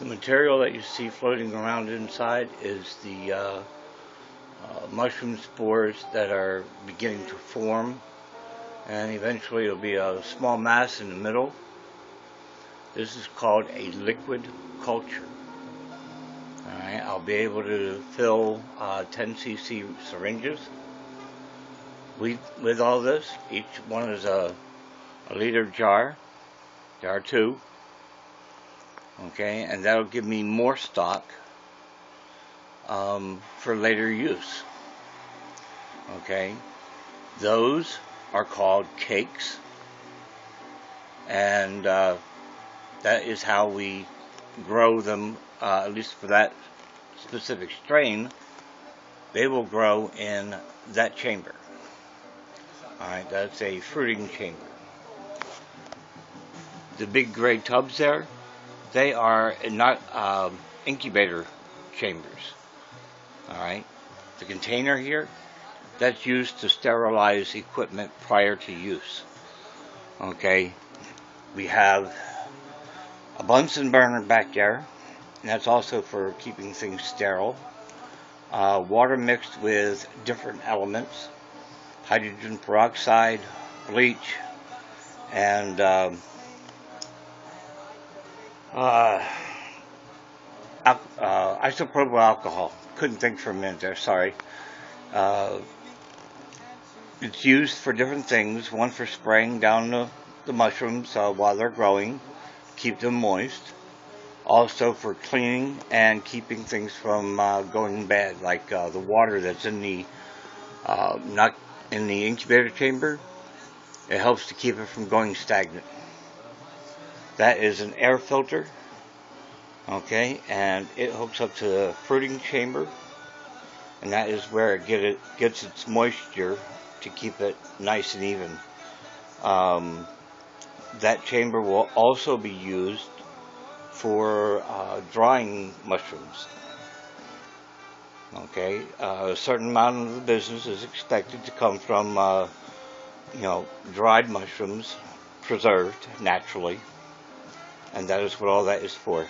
The material that you see floating around inside is the uh, uh, mushroom spores that are beginning to form, and eventually it'll be a small mass in the middle. This is called a liquid culture. Alright, I'll be able to fill uh, 10 cc syringes. We, with all this, each one is a, a liter jar, jar two. Okay, and that'll give me more stock um, for later use. Okay, those are called cakes, and uh, that is how we grow them, uh, at least for that specific strain. They will grow in that chamber. Alright, that's a fruiting chamber. The big gray tubs there, they are not um, incubator chambers. Alright, the container here, that's used to sterilize equipment prior to use. Okay, we have a Bunsen burner back there, and that's also for keeping things sterile. Uh, water mixed with different elements hydrogen peroxide, bleach, and um, uh, uh, isopropyl alcohol. Couldn't think for a minute there, sorry. Uh, it's used for different things. One for spraying down the, the mushrooms uh, while they're growing, keep them moist. Also for cleaning and keeping things from uh, going bad, like uh, the water that's in the uh, not in the incubator chamber. It helps to keep it from going stagnant. That is an air filter, okay, and it hooks up to the fruiting chamber, and that is where it get it gets its moisture to keep it nice and even. Um, that chamber will also be used for uh, drying mushrooms. Okay, uh, a certain amount of the business is expected to come from, uh, you know, dried mushrooms, preserved naturally, and that is what all that is for.